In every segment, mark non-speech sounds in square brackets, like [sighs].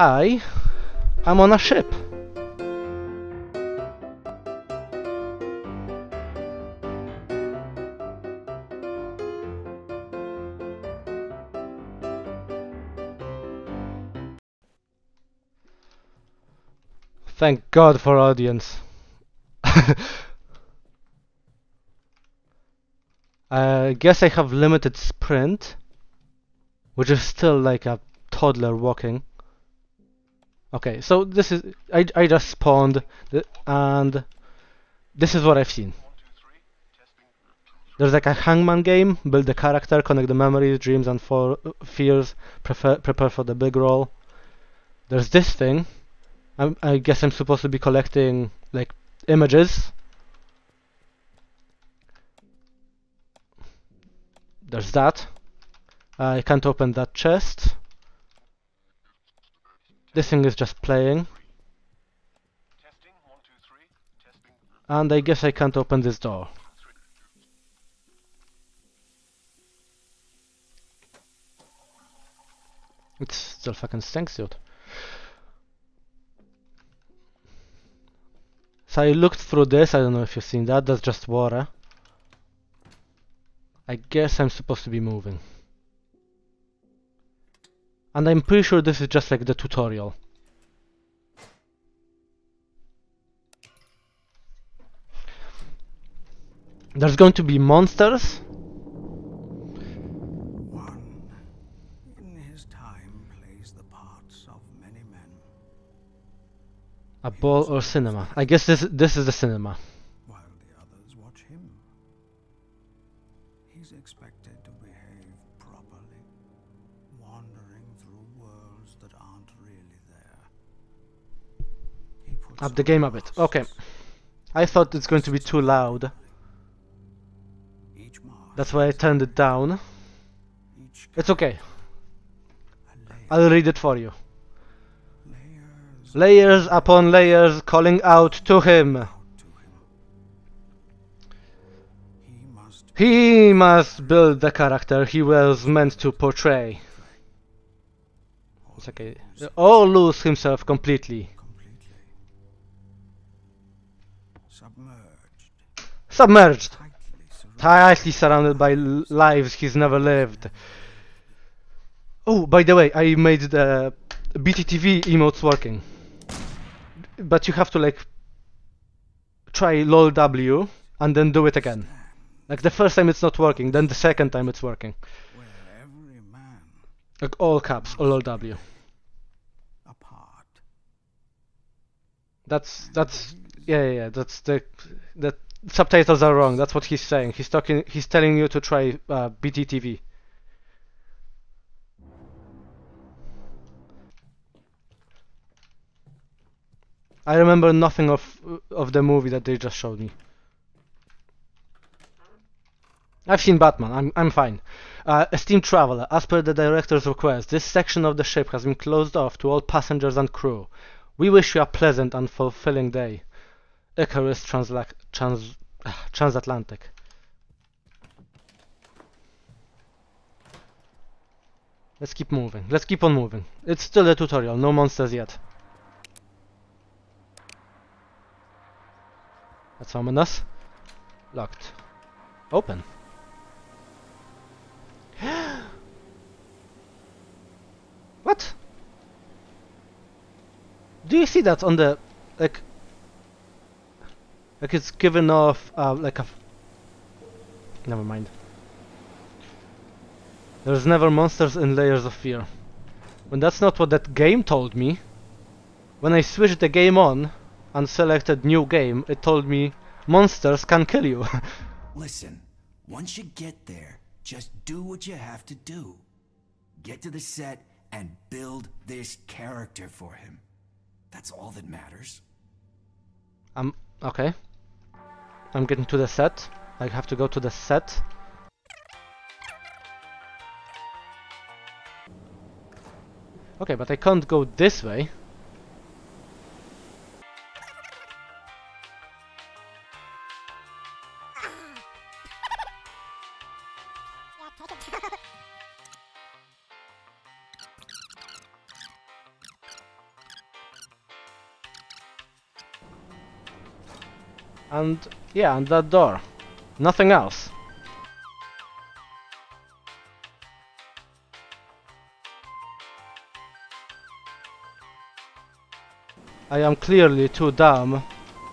I am on a ship. Thank God for audience. [laughs] I guess I have limited sprint, which is still like a toddler walking. Okay, so this is I I just spawned and this is what I've seen. There's like a hangman game, build the character, connect the memories, dreams and for fears, prefer, prepare for the big role. There's this thing. I'm, I guess I'm supposed to be collecting like images. There's that. I can't open that chest. This thing is just playing. And I guess I can't open this door. It's still fucking stinks, dude. So I looked through this, I don't know if you've seen that, that's just water. I guess I'm supposed to be moving. And I'm pretty sure this is just like the tutorial. There's going to be monsters. One in his time plays the parts of many men, A ball or cinema. I guess this this is the cinema. while the others watch him. He's expected to behave properly, wandering through worlds that aren't really there. Up the game a bit. Okay. I thought it's going to be too loud. That's why I turned it down. It's okay. I'll read it for you. layers upon layers calling out to him. out to him. He must He must build the character he was meant to portray. Okay. Or lose himself completely. completely submerged, Submerged. tightly surrounded. Tightly surrounded by lives he's never lived. Oh, by the way, I made the BTTV emotes working. But you have to like try lol W and then do it again. Like the first time it's not working, then the second time it's working. where every man Like all caps, all That's that's yeah yeah, that's the the subtitles are wrong. That's what he's saying. He's talking. He's telling you to try uh, BTTV. I remember nothing of of the movie that they just showed me. I've seen Batman. I'm I'm fine. Uh, esteemed traveler, as per the director's request, this section of the ship has been closed off to all passengers and crew. We wish you a pleasant and fulfilling day. Icarus Trans- [sighs] Transatlantic. Let's keep moving. Let's keep on moving. It's still a tutorial, no monsters yet. That's ominous. Locked. Open. what? Do you see that on the like like it's given off uh, like a never mind there's never monsters in layers of fear when that's not what that game told me when I switched the game on and selected new game it told me monsters can kill you [laughs] Listen, once you get there, just do what you have to do. Get to the set and build this character for him. That's all that matters. I'm okay I'm getting to the set I have to go to the set Okay, but I can't go this way. And yeah, and that door. Nothing else. I am clearly too dumb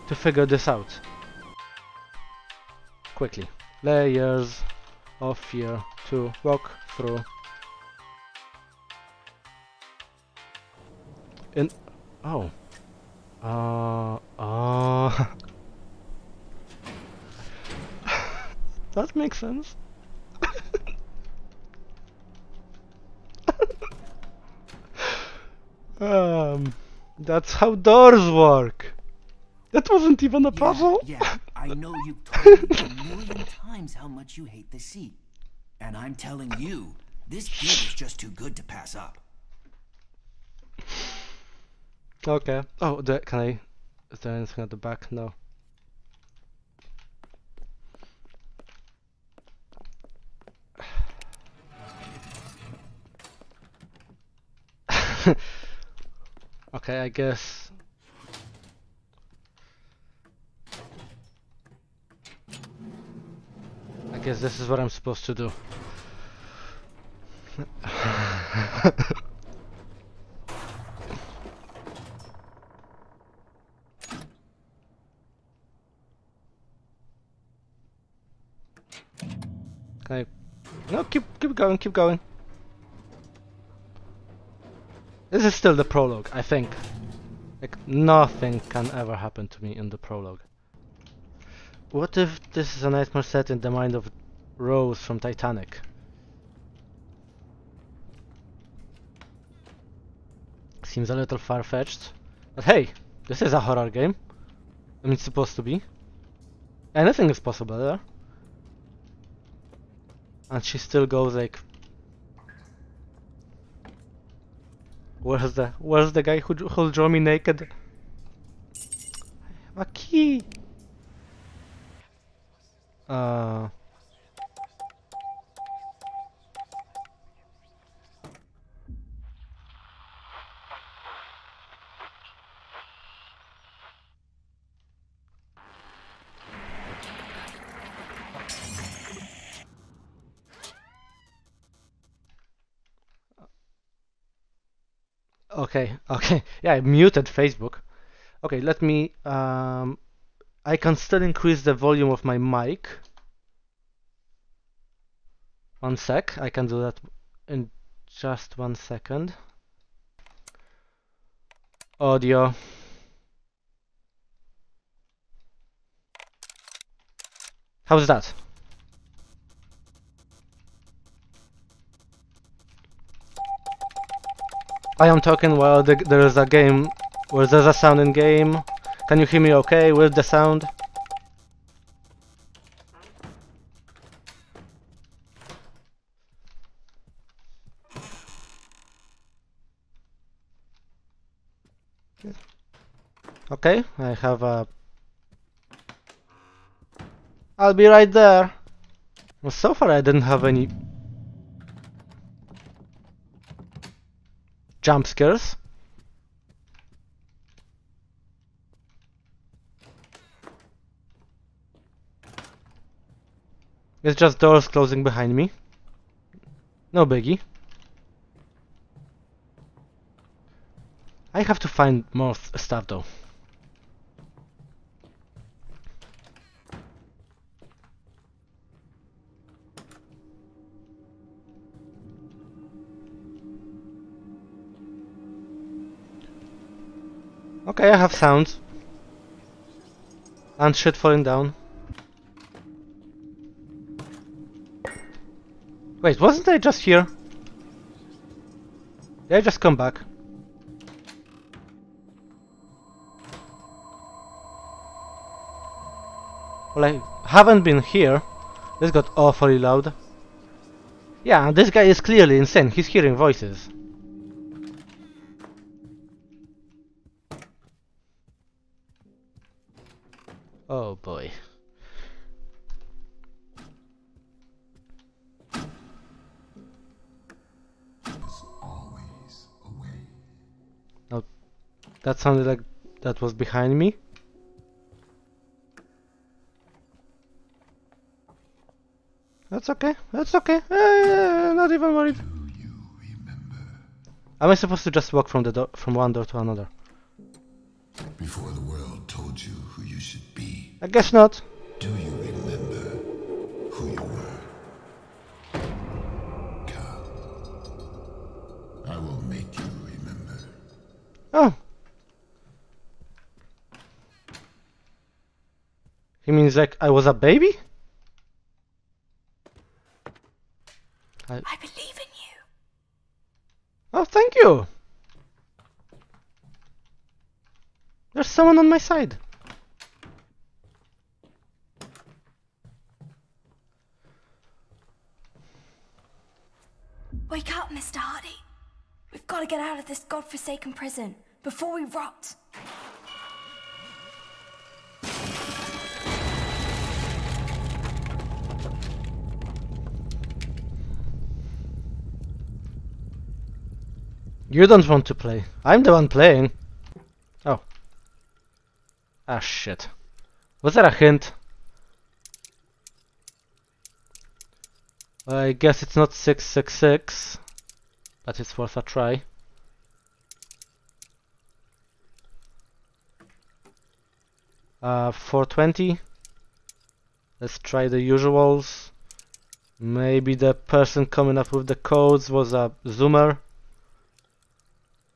to figure this out. Quickly. Layers of fear to walk through. In oh. Uh uh [laughs] That makes sense. [laughs] um that's how doors work. That wasn't even a Yeah, puzzle. Yeah, I know you've told me a million times how much you hate the sea. And I'm telling you, this gig is just too good to pass up. Okay. Oh, the, can I? Is there anything at the back? No. [laughs] okay, I guess. I guess this is what I'm supposed to do. [laughs] okay. No, keep keep going, keep going. This is still the prologue, I think. Like nothing can ever happen to me in the prologue. What if this is a nightmare set in the mind of Rose from Titanic? Seems a little far-fetched. But hey, this is a horror game. I mean, it's supposed to be. Anything is possible there. And she still goes like Where's the where's the guy who who'll draw me naked? A key. Uh Okay, [laughs] okay. Yeah, I muted Facebook. Okay, let me um I can still increase the volume of my mic. One sec, I can do that in just one second. Audio. How's that? I am talking while the, there is a game where there's a sound in game. Can you hear me okay with the sound? Okay, I have a... I'll be right there. Well, so far I didn't have any jump scares. It's just doors closing behind me. No biggie. I have to find more stuff though. Okay, I have sounds. And shit falling down. Wait, wasn't I just here? Did I just come back? Well, I haven't been here. This got awfully loud. Yeah, this guy is clearly insane. He's hearing voices. Now, that sounded like that was behind me. That's okay, that's okay, eh, not even worried. Am I supposed to just walk from the door, from one door to another? Before the world told you who you should be. I guess not. Oh. He means like I was a baby? I believe in you. Oh, thank you. There's someone on my side. Wake up, Mr. Hardy. We've got to get out of this godforsaken prison before we rot. You don't want to play. I'm the one playing. Oh. Ah, shit. Was that a hint? I guess it's not 666, but it's worth a try. Uh, 420. Let's try the usuals. Maybe the person coming up with the codes was a zoomer.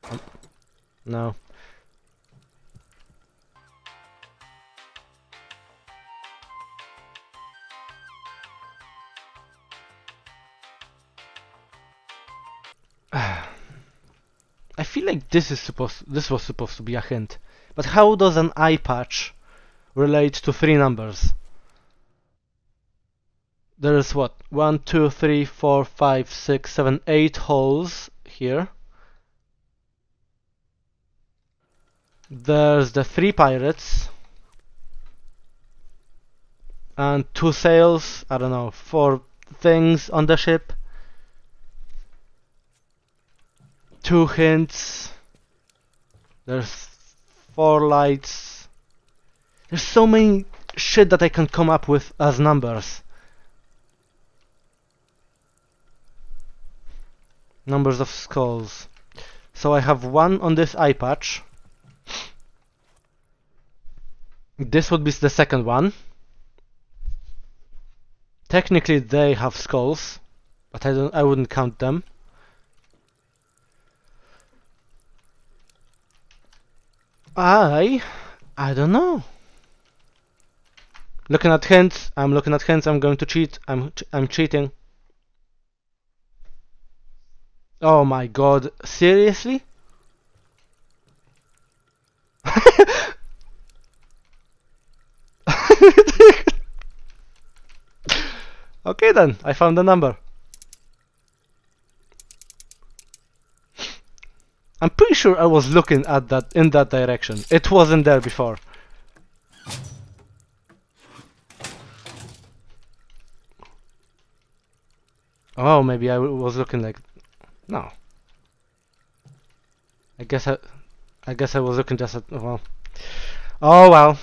Um, no. I feel like this is supposed this was supposed to be a hint. But how does an eye patch relate to three numbers? There is what? One, two, three, four, five, six, seven, eight holes here. There's the three pirates. And two sails, I don't know, four things on the ship. Two hints. There's four lights. There's so many shit that I can come up with as numbers. Numbers of skulls. So I have one on this eye patch. This would be the second one. Technically they have skulls, but I don't I wouldn't count them. I I don't know. Looking at hands, I'm looking at hands, I'm going to cheat. I'm I'm cheating. Oh my god, seriously? [laughs] okay then, I found the number. I'm pretty sure I was looking at that in that direction. It wasn't there before. Oh, maybe I was looking like no. I guess I I guess I was looking just at well. Oh well.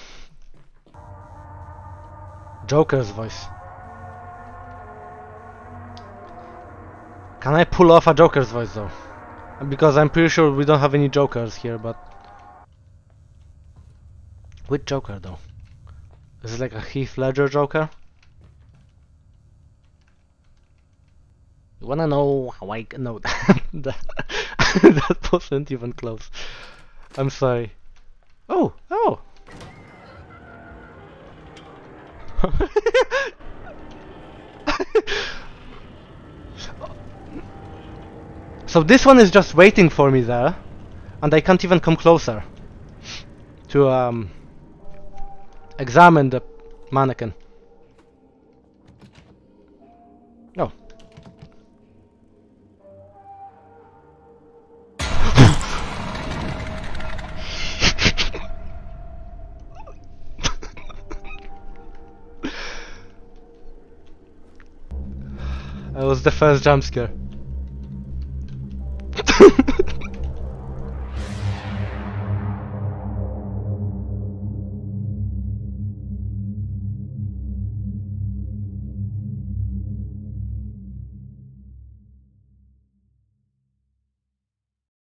Joker's voice. Can I pull off a Joker's voice though? Because I'm pretty sure we don't have any Jokers here, but... Which Joker though? Is it like a Heath Ledger Joker? You wanna know how I that? [laughs] that, that wasn't even close. I'm sorry. Oh, oh! [laughs] So this one is just waiting for me there, and I can't even come closer to um, examine the mannequin. Oh. [laughs] That was the first jump scare.